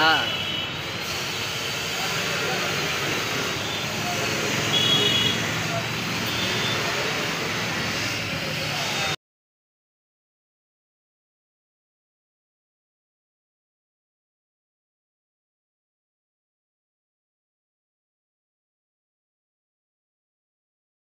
はい